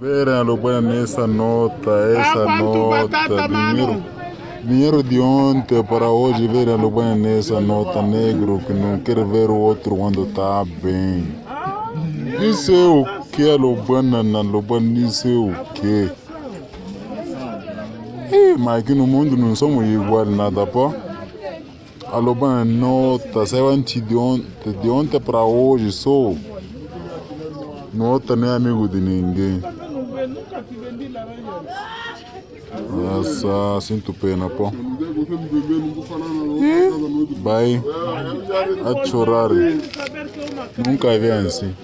Vera alobana nessa nota, essa Ah, nota, batata, dinheiro, mano? dinheiro de ontem para hoje, Vera alobana nessa nota, negro que não quer ver o outro quando está bem. Isso é o que alobana na alobana, isso é o que? Eh, mas aqui no mundo não somos iguais nada, pô. Alobana nota, saiu antes de ontem, de ontem para hoje só. Nota nem amigo de ninguém. Nossa, sinto pena, pô. Vai a chorar. Nunca vi assim.